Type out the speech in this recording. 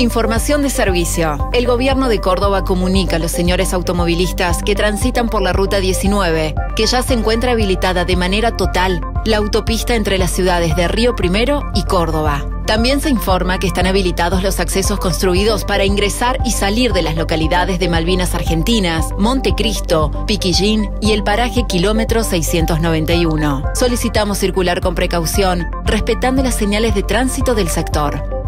Información de servicio. El gobierno de Córdoba comunica a los señores automovilistas que transitan por la ruta 19 que ya se encuentra habilitada de manera total la autopista entre las ciudades de Río Primero y Córdoba. También se informa que están habilitados los accesos construidos para ingresar y salir de las localidades de Malvinas Argentinas, Montecristo, Piquillín y el paraje kilómetro 691. Solicitamos circular con precaución, respetando las señales de tránsito del sector.